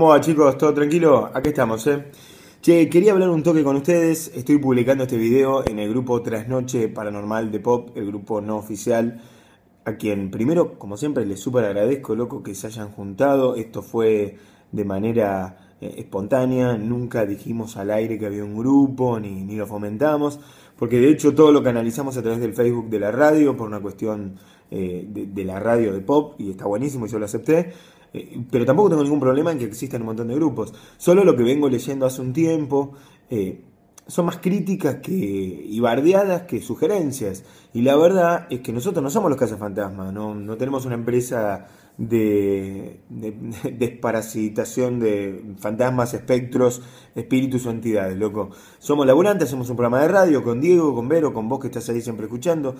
¿Cómo va chicos? ¿Todo tranquilo? Aquí estamos, ¿eh? Che, quería hablar un toque con ustedes. Estoy publicando este video en el grupo Trasnoche Paranormal de Pop, el grupo no oficial, a quien primero, como siempre, les súper agradezco, loco, que se hayan juntado. Esto fue de manera eh, espontánea, nunca dijimos al aire que había un grupo, ni, ni lo fomentamos, porque de hecho todo lo canalizamos a través del Facebook de la radio, por una cuestión eh, de, de la radio de Pop, y está buenísimo, y yo lo acepté. Eh, pero tampoco tengo ningún problema en que existan un montón de grupos. Solo lo que vengo leyendo hace un tiempo eh, son más críticas que, y bardeadas que sugerencias. Y la verdad es que nosotros no somos los cazafantasmas, no, no tenemos una empresa de, de, de desparasitación de fantasmas, espectros, espíritus o entidades, loco. Somos laburantes, hacemos un programa de radio con Diego, con Vero, con vos que estás ahí siempre escuchando.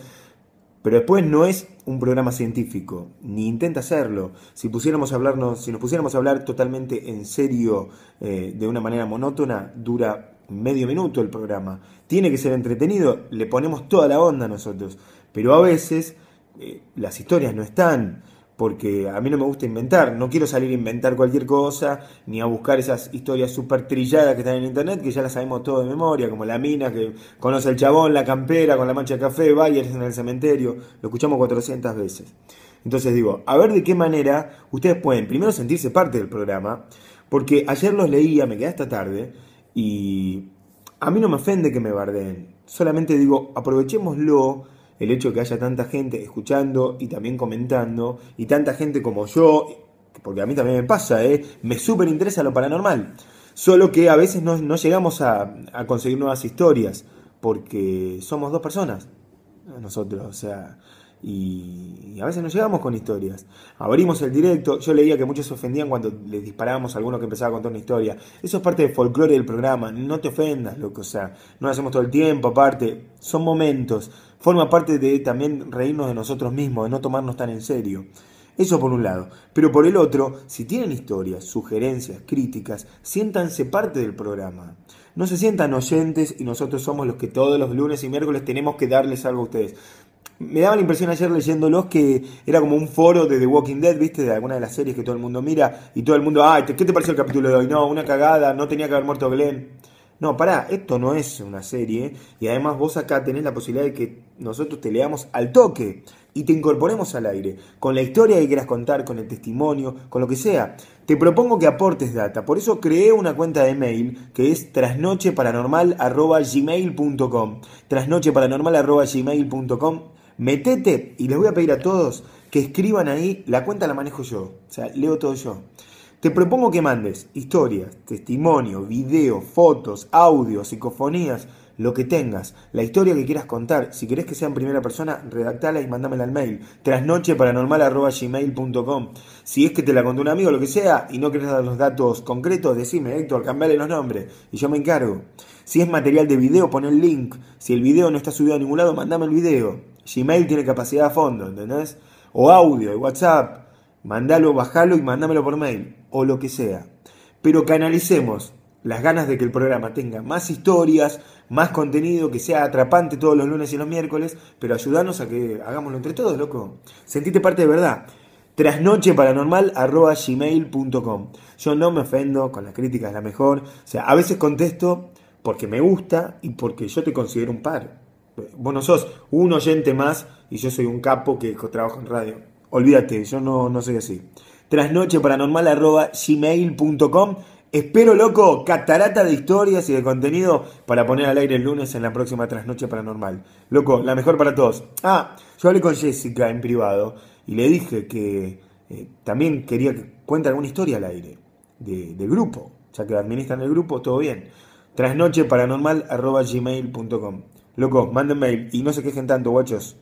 Pero después no es un programa científico, ni intenta hacerlo. Si a nos pusiéramos a hablar totalmente en serio, eh, de una manera monótona, dura medio minuto el programa. Tiene que ser entretenido, le ponemos toda la onda nosotros. Pero a veces eh, las historias no están porque a mí no me gusta inventar, no quiero salir a inventar cualquier cosa, ni a buscar esas historias súper trilladas que están en internet, que ya las sabemos todo de memoria, como la mina que conoce al chabón, la campera con la mancha de café, Bayers en el cementerio, lo escuchamos 400 veces. Entonces digo, a ver de qué manera ustedes pueden primero sentirse parte del programa, porque ayer los leía, me quedé hasta tarde, y a mí no me ofende que me bardeen, solamente digo, aprovechémoslo, el hecho de que haya tanta gente escuchando y también comentando, y tanta gente como yo, porque a mí también me pasa, ¿eh? me súper interesa lo paranormal. Solo que a veces no, llegamos a, a, conseguir nuevas historias, porque somos dos personas, nosotros, o sea, y, a veces no llegamos con historias. Abrimos el directo, yo leía que muchos se ofendían cuando les disparábamos a alguno que empezaba a contar una historia. Eso es parte del folclore del programa, no te ofendas, loco, o sea, no lo hacemos todo el tiempo, aparte, son momentos forma parte de también reírnos de nosotros mismos, de no tomarnos tan en serio. Eso por un lado. Pero por el otro, si tienen historias, sugerencias, críticas, siéntanse parte del programa. No se sientan oyentes y nosotros somos los que todos los lunes y miércoles tenemos que darles algo a ustedes. Me daba la impresión ayer leyéndolos que era como un foro de The Walking Dead, ¿viste? De alguna de las series que todo el mundo mira y todo el mundo, ay, ¿qué te pareció el capítulo de hoy? No, una cagada, no tenía que haber muerto Glenn. No, pará, esto no es una serie y además vos acá tenés la posibilidad de que nosotros te leamos al toque y te incorporemos al aire, con la historia que quieras contar, con el testimonio, con lo que sea. Te propongo que aportes data, por eso creé una cuenta de mail que es trasnocheparanormal.gmail.com trasnocheparanormal.gmail.com Metete y les voy a pedir a todos que escriban ahí, la cuenta la manejo yo, o sea, leo todo yo. Te propongo que mandes historias, testimonios, videos, fotos, audios, psicofonías, lo que tengas, la historia que quieras contar. Si querés que sea en primera persona, redactala y mándamela al mail. trasnocheparanormal.gmail.com Si es que te la contó un amigo, lo que sea, y no querés dar los datos concretos, decime, Héctor, cambiale los nombres y yo me encargo. Si es material de video, pon el link. Si el video no está subido a ningún lado, mandame el video. Gmail tiene capacidad a fondo, ¿entendés? O audio, WhatsApp. Mandalo, bajalo y mándamelo por mail o lo que sea. Pero canalicemos las ganas de que el programa tenga más historias, más contenido, que sea atrapante todos los lunes y los miércoles, pero ayúdanos a que hagámoslo entre todos, loco. Sentite parte de verdad. Trasnocheparanormal.gmail.com Yo no me ofendo con las críticas, la mejor. O sea, a veces contesto porque me gusta y porque yo te considero un par. Vos sos un oyente más y yo soy un capo que trabajo en radio. Olvídate, yo no, no soy así trasnocheparanormal.gmail.com Espero, loco, catarata de historias y de contenido para poner al aire el lunes en la próxima Trasnoche Paranormal. Loco, la mejor para todos. Ah, yo hablé con Jessica en privado y le dije que eh, también quería que cuente alguna historia al aire, de grupo, ya que administran el grupo, todo bien. Trasnocheparanormal.gmail.com Loco, manden mail y no se quejen tanto, guachos.